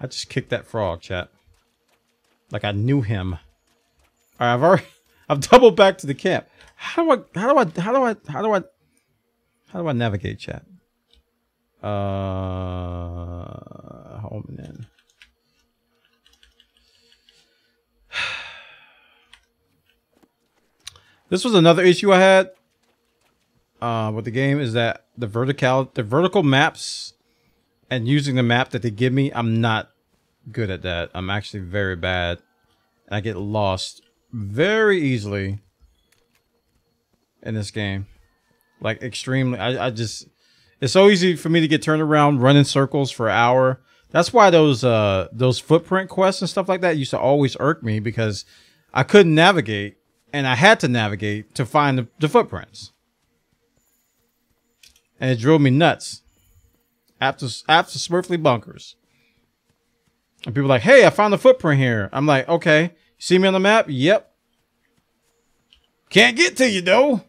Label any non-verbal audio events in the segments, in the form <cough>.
I just kicked that frog, chat. Like I knew him. All right, I've already, <laughs> I've doubled back to the camp. How do I, how do I, how do I, how do I, how do I navigate chat? Uh, home then. <sighs> This was another issue I had uh, with the game is that the vertical, the vertical maps, and using the map that they give me, I'm not good at that. I'm actually very bad. I get lost very easily in this game. Like extremely. I, I just it's so easy for me to get turned around, run in circles for an hour. That's why those uh those footprint quests and stuff like that used to always irk me because I couldn't navigate and I had to navigate to find the, the footprints. And it drove me nuts. After after Smurfly Bunkers. And people like, hey, I found the footprint here. I'm like, okay. See me on the map? Yep. Can't get to you though.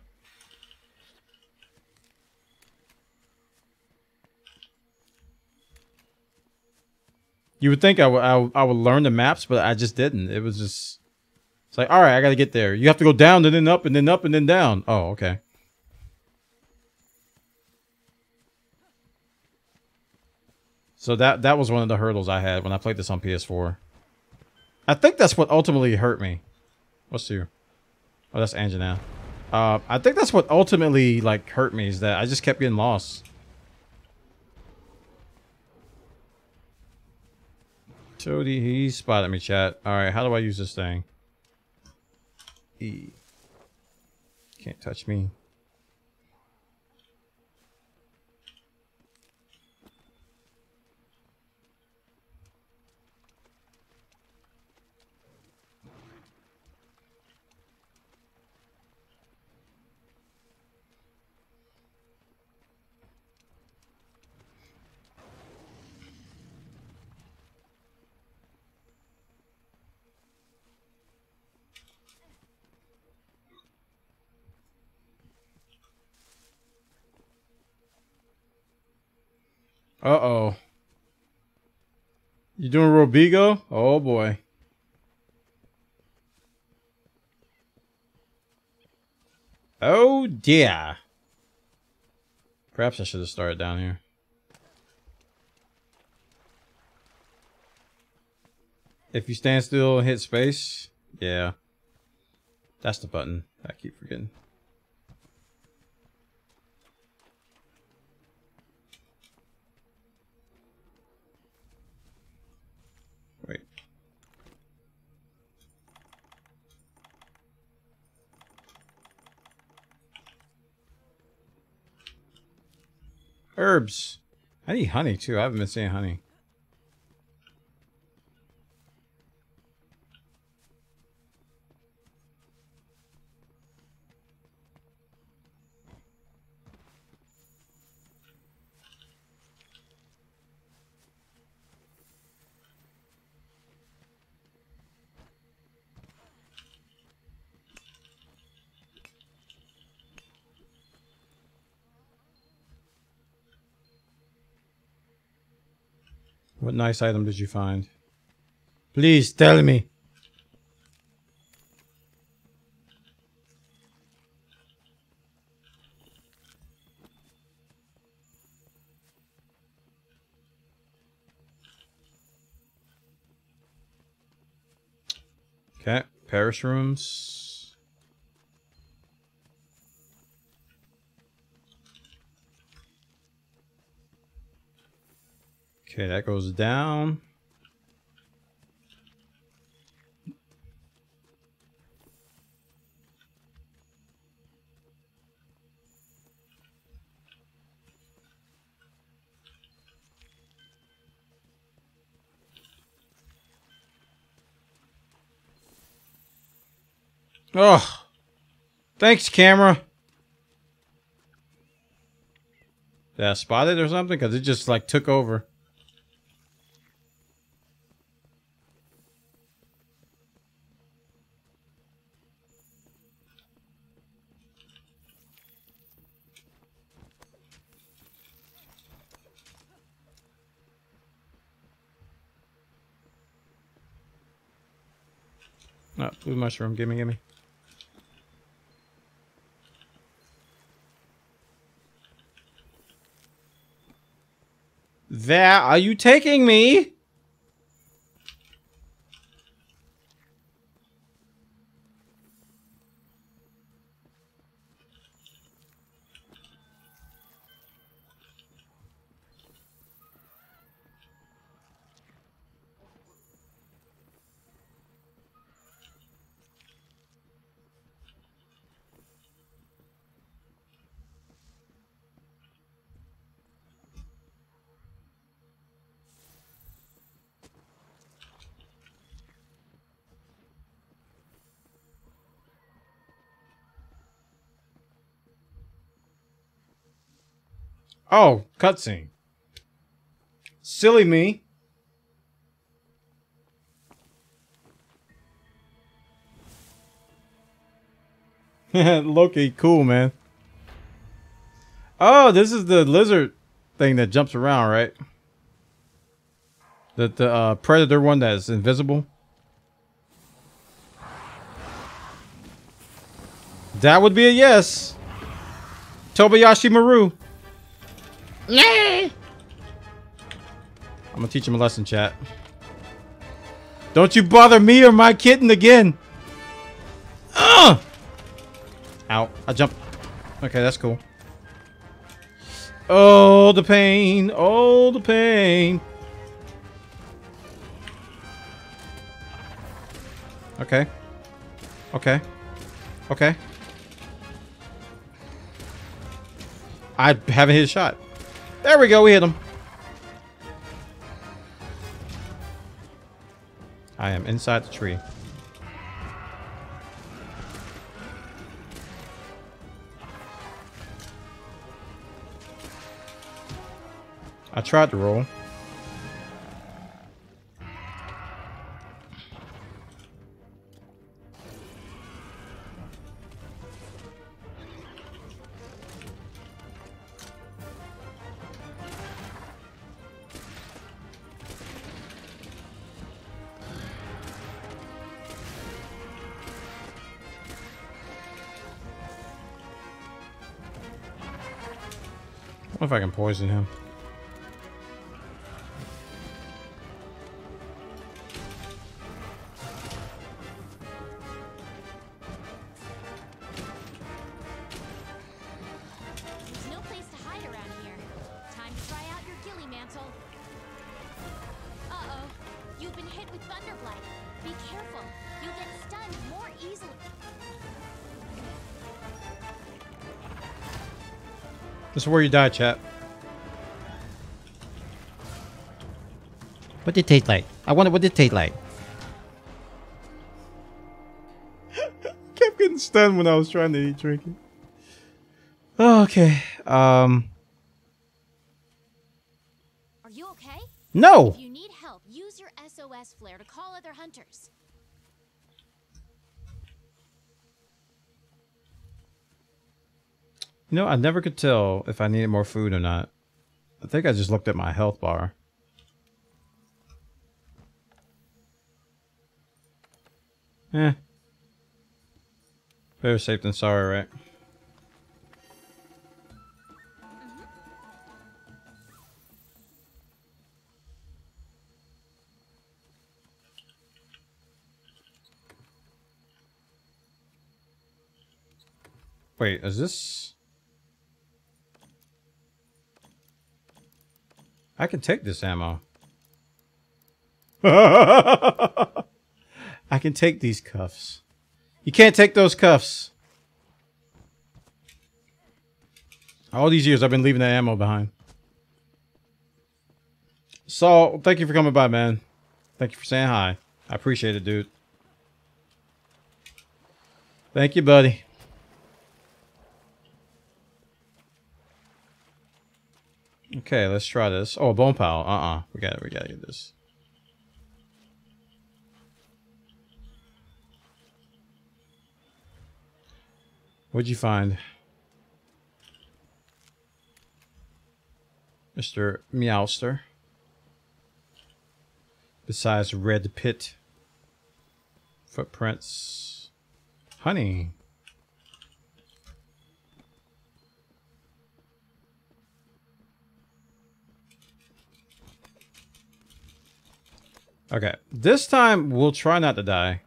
You would think I would I, I would learn the maps, but I just didn't. It was just it's like, all right, I got to get there. You have to go down and then up and then up and then down. Oh, okay. So that that was one of the hurdles I had when I played this on PS4. I think that's what ultimately hurt me. What's here? Oh, that's Anjanath. Uh, I think that's what ultimately like hurt me is that I just kept getting lost. Toady, he spotted me, chat. All right, how do I use this thing? E. Can't touch me. Uh-oh. You doing Robigo? Oh, boy. Oh, dear. Perhaps I should have started down here. If you stand still and hit space, yeah. That's the button. I keep forgetting. Herbs. I need honey too. I haven't been seeing honey. What nice item did you find? Please tell me. Okay, Parashrooms. Okay, that goes down. Oh, thanks, camera. Did I spot it or something? Because it just like took over. No, blue mushroom. Gimme, gimme. There are you taking me? Oh, cutscene. Silly me. <laughs> Loki, cool, man. Oh, this is the lizard thing that jumps around, right? The, the uh, predator one that's invisible. That would be a yes. Tobayashi Maru. I'm gonna teach him a lesson, chat. Don't you bother me or my kitten again. Ugh! Ow. I jumped. Okay, that's cool. Oh, the pain. Oh, the pain. Okay. Okay. Okay. I haven't hit a shot. There we go, we hit him. I am inside the tree. I tried to roll. If I can poison him. Is where you die, chat. What did it taste like? I wonder what did it taste like. <laughs> Kept getting stunned when I was trying to eat drinking. Okay. Um. Are you okay? No. If you need help, use your SOS flare to call other hunters. You know, I never could tell if I needed more food or not. I think I just looked at my health bar. Eh. Better safe than sorry, right? Wait, is this... I can take this ammo. <laughs> I can take these cuffs. You can't take those cuffs. All these years I've been leaving that ammo behind. So, thank you for coming by, man. Thank you for saying hi. I appreciate it, dude. Thank you, buddy. Okay, let's try this. Oh, bone pile. Uh-uh. We got it. We gotta get this. What'd you find? Mr. Meowster. Besides Red Pit. Footprints. Honey. Okay, this time we'll try not to die.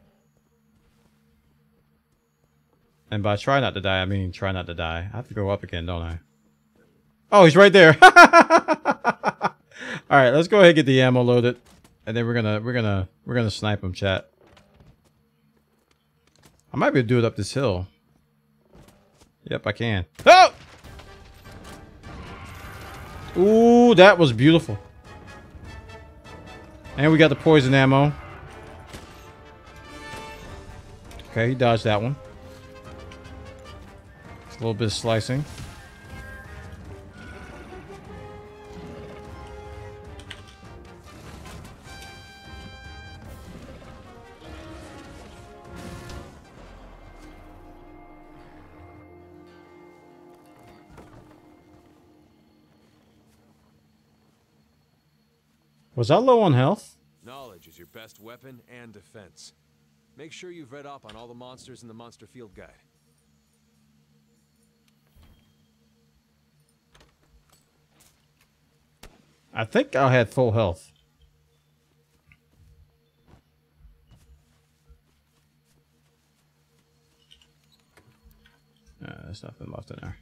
And by try not to die, I mean try not to die. I have to go up again, don't I? Oh, he's right there. <laughs> All right, let's go ahead and get the ammo loaded, and then we're gonna we're gonna we're gonna snipe him, chat. I might be able to do it up this hill. Yep, I can. Oh! Ooh, that was beautiful. And we got the poison ammo. Okay, he dodged that one. It's a little bit of slicing. Was I low on health? Knowledge is your best weapon and defense. Make sure you've read up on all the monsters in the Monster Field Guide. I think I had full health. Uh, there's nothing left in there.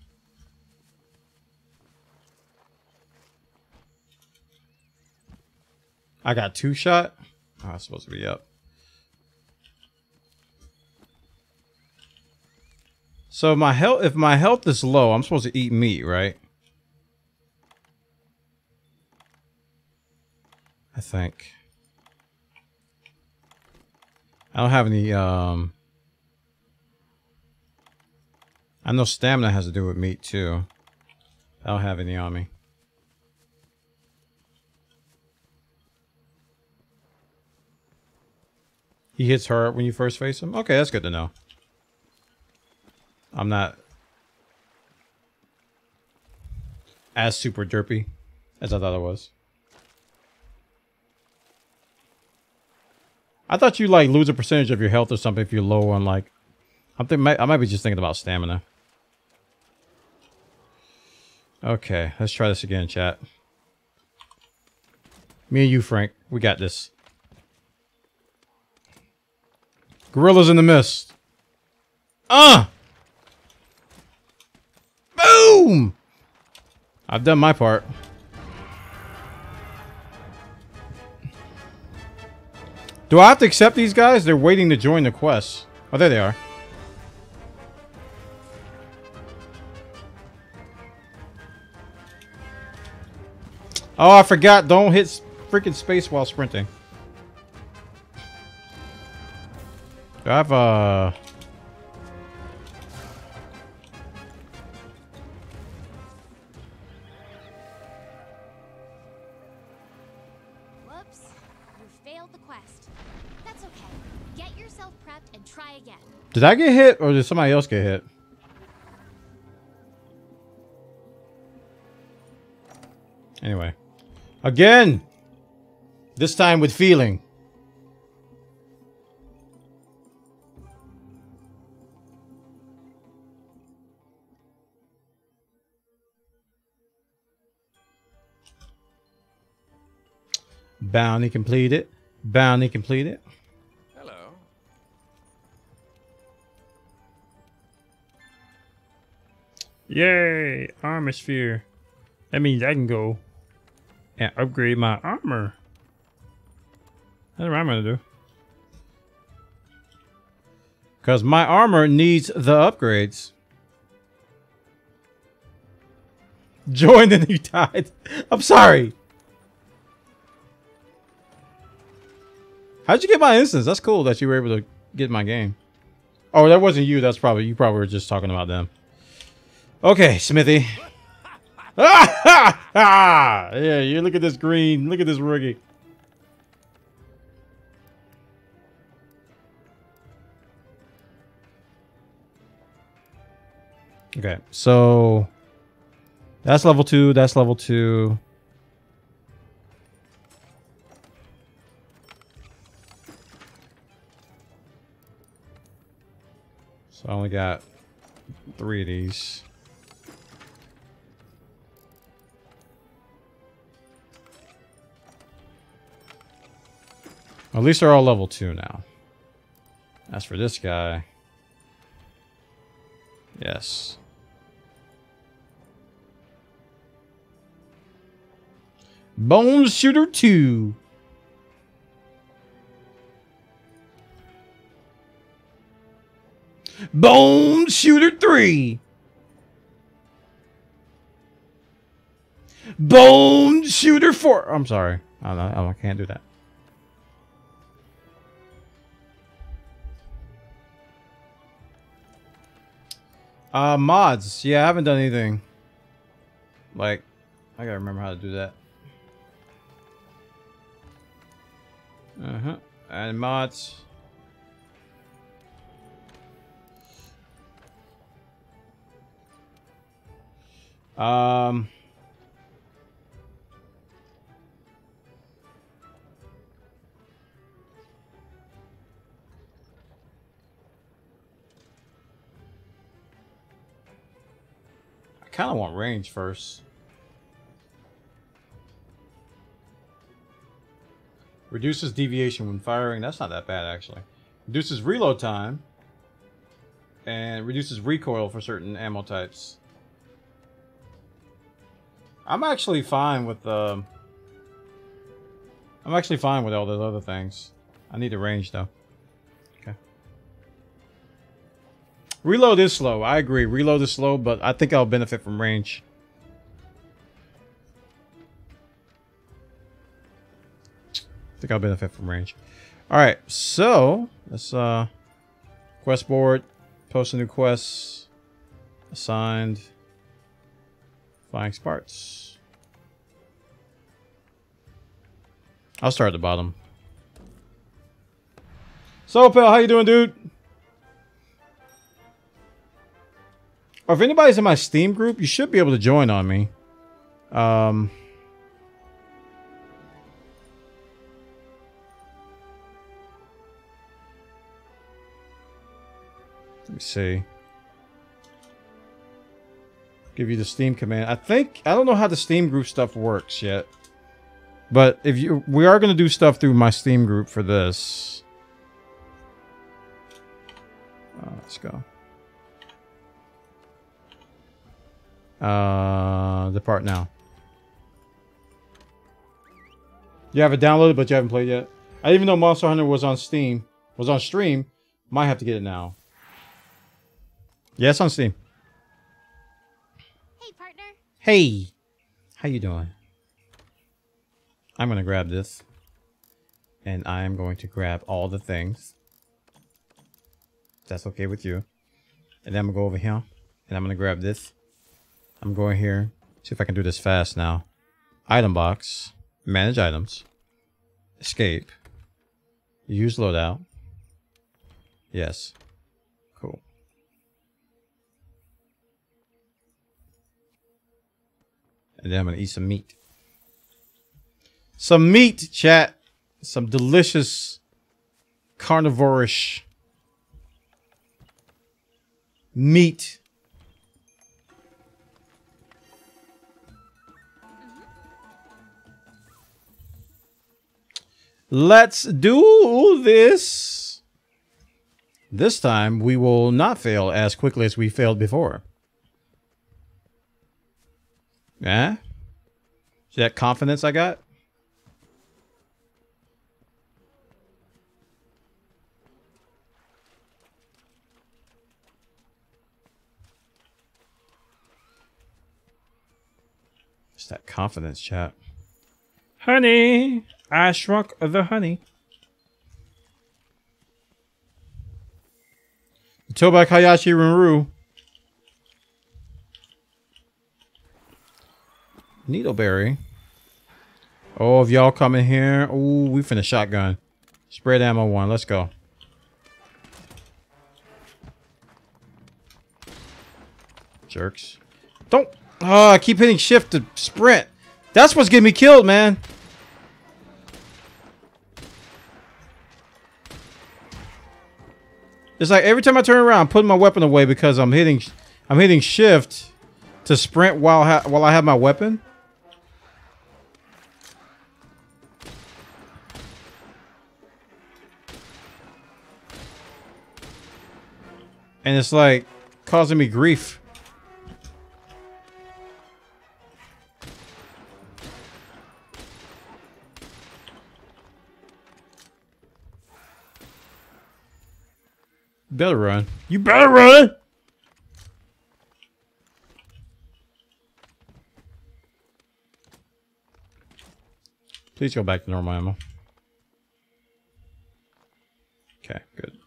I got two shot. Oh, I was supposed to be up. So my health, if my health is low, I'm supposed to eat meat, right? I think. I don't have any, um... I know stamina has to do with meat, too. I don't have any on me. He hits hard when you first face him? Okay, that's good to know. I'm not as super derpy as I thought I was. I thought you like lose a percentage of your health or something if you're low on like. I'm think I might be just thinking about stamina. Okay, let's try this again, chat. Me and you, Frank, we got this. Gorillas in the mist. Ah! Uh! Boom! I've done my part. Do I have to accept these guys? They're waiting to join the quest. Oh, there they are. Oh, I forgot. Don't hit freaking space while sprinting. Do I have a... Whoops. You failed the quest. That's okay. Get yourself prepped and try again. Did I get hit or did somebody else get hit? Anyway. Again! This time with feeling. Bounty completed. Bounty completed. Hello. Yay! Armor sphere. That means I can go and upgrade my armor. That's what I'm gonna do. Because my armor needs the upgrades. <laughs> Join and you died. I'm sorry. How'd you get my instance? That's cool that you were able to get my game. Oh, that wasn't you. That's probably you. Probably were just talking about them. Okay, Smithy. ah, <laughs> yeah, you look at this green. Look at this rookie. Okay, so that's level two. That's level two. I only got three of these. At least they're all level two now. As for this guy, yes. Bone Shooter 2. Bone Shooter 3. Bone Shooter 4. I'm sorry. I, I, I can't do that. Uh, mods. Yeah, I haven't done anything. Like, I gotta remember how to do that. Uh-huh. And mods. Um... I kind of want range first. Reduces deviation when firing. That's not that bad, actually. Reduces reload time. And reduces recoil for certain ammo types. I'm actually fine with the... I'm actually fine with all those other things. I need the range, though. Okay. Reload is slow. I agree. Reload is slow, but I think I'll benefit from range. I think I'll benefit from range. All right, so let's uh, quest board, post a new quest, assigned, flying sparks. I'll start at the bottom. So, pal, how you doing, dude? Or if anybody's in my Steam group, you should be able to join on me. Um. Let me see. Give you the Steam command. I think I don't know how the Steam group stuff works yet. But if you we are going to do stuff through my Steam group for this. Uh, let's go. Uh, depart now. You have it downloaded, but you haven't played yet. I even know Monster Hunter was on Steam, was on stream. Might have to get it now. Yes, on Steam. Hey, how you doing? I'm going to grab this. And I am going to grab all the things. That's okay with you. And then I'm going to go over here. And I'm going to grab this. I'm going here. See if I can do this fast now. Item box. Manage items. Escape. Use loadout. Yes. And then I'm going to eat some meat. Some meat, chat. Some delicious carnivorish meat. Let's do this. This time we will not fail as quickly as we failed before. Yeah? See that confidence I got? It's that confidence, chat. Honey, I shrunk the honey. Tobak Hayashi Renru. Needleberry. Oh, if y'all come in here. Ooh, we finna shotgun. Spread ammo one. Let's go. Jerks. Don't. Oh, I keep hitting shift to sprint. That's what's getting me killed, man. It's like every time I turn around, I'm putting my weapon away because I'm hitting, I'm hitting shift to sprint while while I have my weapon. And it's like causing me grief. Better run. You better run. Please go back to normal ammo. Okay, good.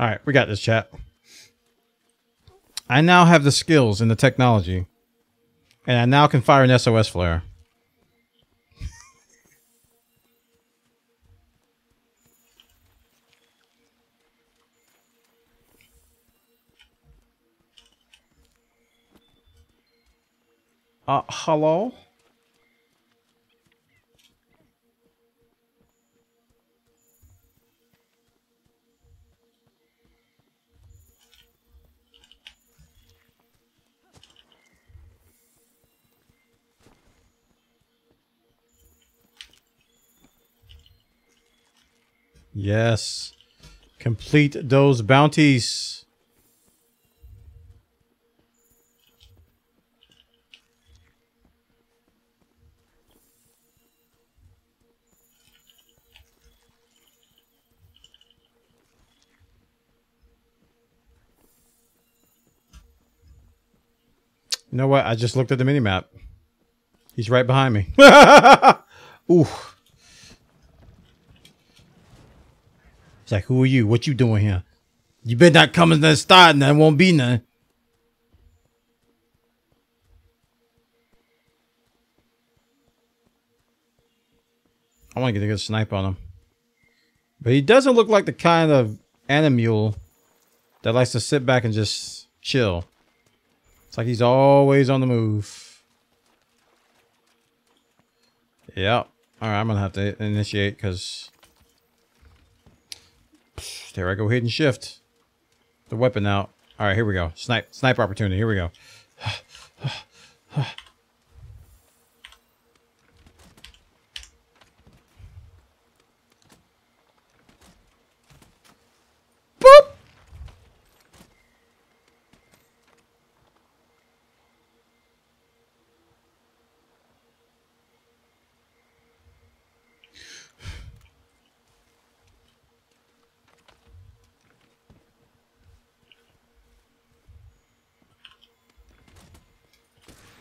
All right, we got this chat. I now have the skills and the technology. And I now can fire an SOS flare. Uh, hello? Yes. Complete those bounties. You know what? I just looked at the minimap. He's right behind me. <laughs> Ooh. It's like, who are you? What you doing here? You better not come and then start and there won't be none. I want to get a good snipe on him. But he doesn't look like the kind of animal that likes to sit back and just chill. It's like he's always on the move. Yep. Alright, I'm going to have to initiate because... There I go, hidden shift. The weapon out. Alright, here we go. Snipe, snipe opportunity. Here we go.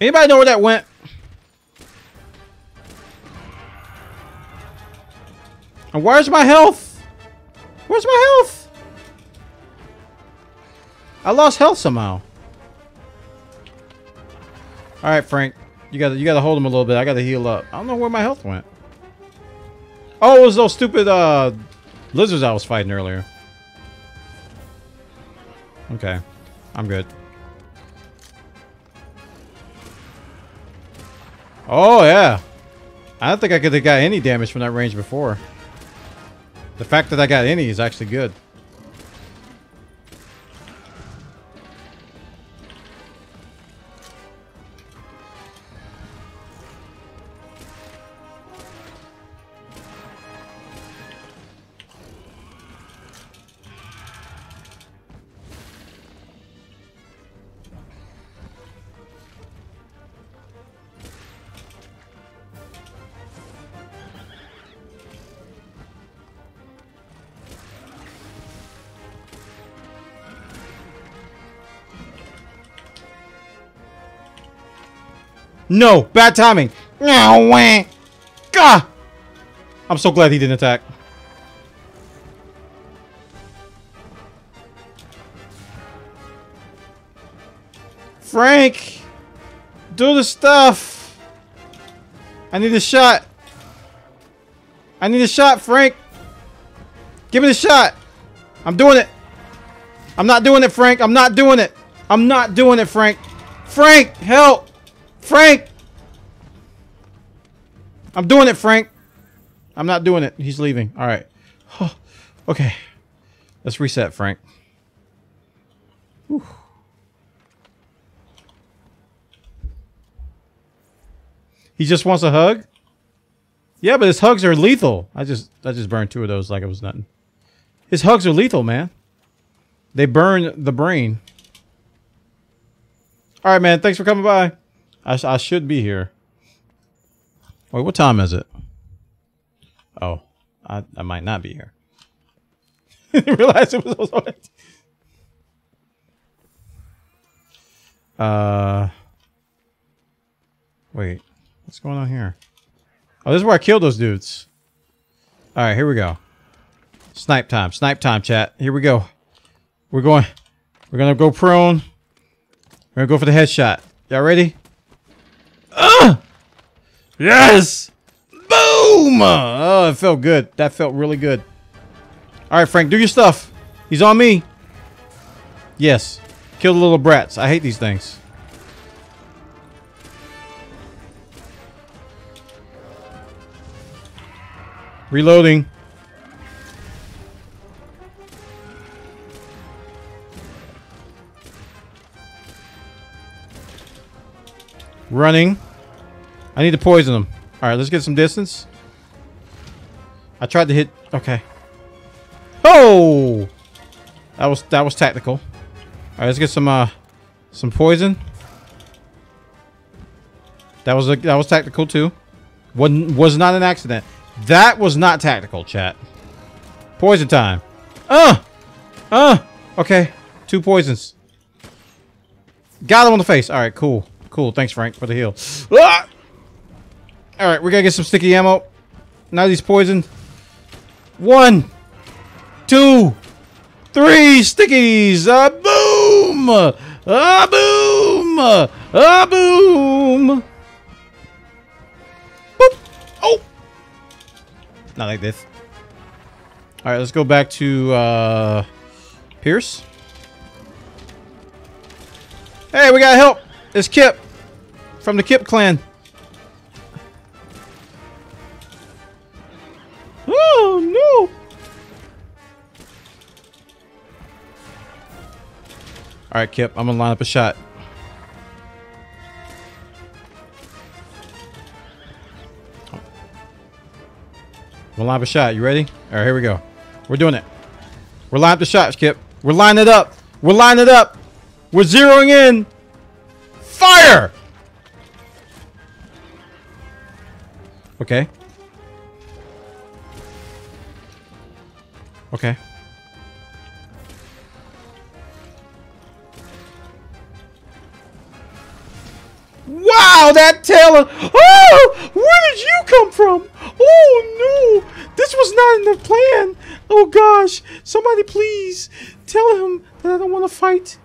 Anybody know where that went? And where's my health? Where's my health? I lost health somehow. All right, Frank. You got to you got to hold him a little bit. I got to heal up. I don't know where my health went. Oh, it was those stupid uh lizards I was fighting earlier. Okay. I'm good. Oh, yeah. I don't think I could have got any damage from that range before. The fact that I got any is actually good. No! Bad timing! No, wah! Gah! I'm so glad he didn't attack. Frank! Do the stuff! I need a shot! I need a shot, Frank. Give me the shot. I'm doing it. I'm not doing it, Frank. I'm not doing it. I'm not doing it, Frank. Frank, help. Frank. I'm doing it, Frank. I'm not doing it. He's leaving. All right. <sighs> okay. Let's reset, Frank. Whew. He just wants a hug? Yeah, but his hugs are lethal. I just I just burned two of those like it was nothing. His hugs are lethal, man. They burn the brain. All right, man. Thanks for coming by. I, I should be here. Wait, what time is it? Oh, I, I might not be here. <laughs> didn't realize it was already. Uh, wait, what's going on here? Oh, this is where I killed those dudes. All right, here we go. Snipe time, snipe time, chat. Here we go. We're going. We're gonna go prone. We're gonna go for the headshot. Y'all ready? Uh! Yes! Boom! Oh, it felt good. That felt really good. All right, Frank, do your stuff. He's on me. Yes. Kill the little brats. I hate these things. Reloading. Running. I need to poison them. All right, let's get some distance. I tried to hit. Okay. Oh, that was that was tactical. All right, let's get some uh some poison. That was a, that was tactical too. Wasn't was not an accident. That was not tactical, chat. Poison time. Uh, uh. Okay, two poisons. Got him on the face. All right, cool, cool. Thanks, Frank, for the heal. Ah! All right, we gotta get some sticky ammo. Now these poisoned. One, two, three stickies. A boom! A boom! A boom! Boop. Oh! Not like this. All right, let's go back to uh, Pierce. Hey, we got help. It's Kip from the Kip clan. Oh no! All right, Kip. I'm gonna line up a shot. We'll line up a shot. You ready? All right, here we go. We're doing it. We're lining up the shots, Kip. We're lining it up. We're lining it up. We're zeroing in. Fire! Okay. Okay. Wow, that Taylor! Oh, where did you come from? Oh no, this was not in the plan. Oh gosh, somebody please tell him that I don't want to fight.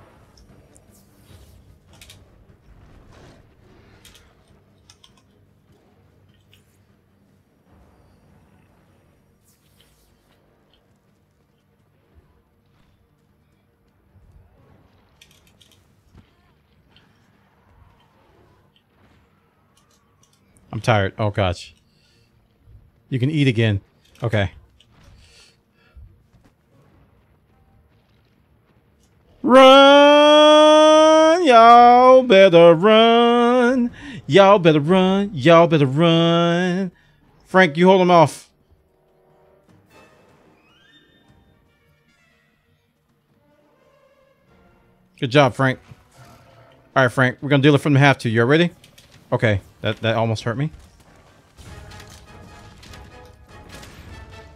I'm tired. Oh gosh. You can eat again. Okay. Run! Y'all better run. Y'all better run. Y'all better run. Frank, you hold him off. Good job, Frank. All right, Frank. We're going to deal it from the half to. You ready? Okay. That, that almost hurt me.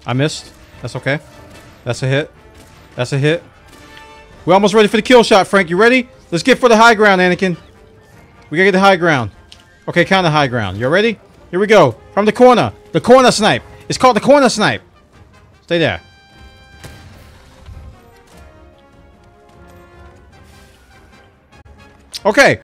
I missed. That's okay. That's a hit. That's a hit. We're almost ready for the kill shot, Frank. You ready? Let's get for the high ground, Anakin. We gotta get the high ground. Okay, count the high ground. You ready? Here we go. From the corner. The corner snipe. It's called the corner snipe. Stay there. Okay,